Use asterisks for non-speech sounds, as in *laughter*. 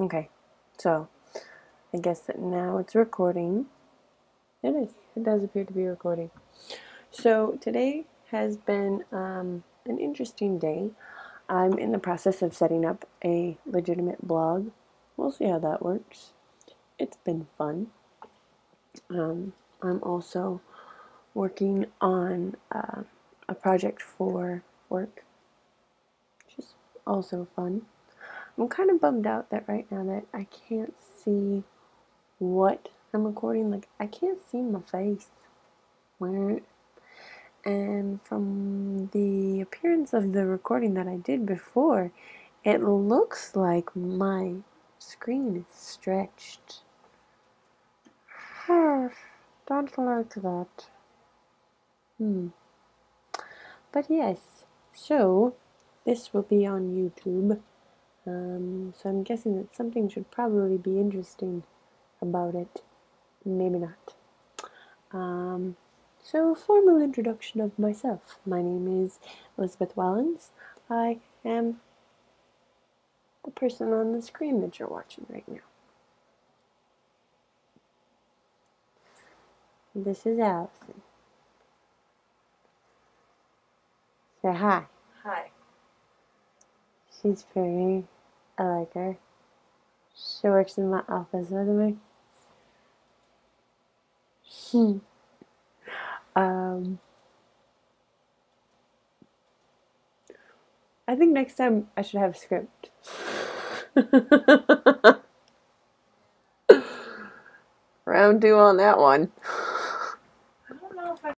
Okay, so I guess that now it's recording. It is. It does appear to be recording. So today has been um, an interesting day. I'm in the process of setting up a legitimate blog. We'll see how that works. It's been fun. Um, I'm also working on uh, a project for work, which is also fun. I'm kind of bummed out that right now that I can't see what I'm recording. Like, I can't see my face. And from the appearance of the recording that I did before, it looks like my screen is stretched. Don't like that. Hmm. But yes, so this will be on YouTube. Um, so I'm guessing that something should probably be interesting about it. Maybe not. Um, so, formal introduction of myself. My name is Elizabeth Wellins. I am the person on the screen that you're watching right now. This is Allison. Say hi. Hi. She's pretty. I like her. She works in my office with me. Hmm. um, I think next time I should have a script. *laughs* Round two on that one.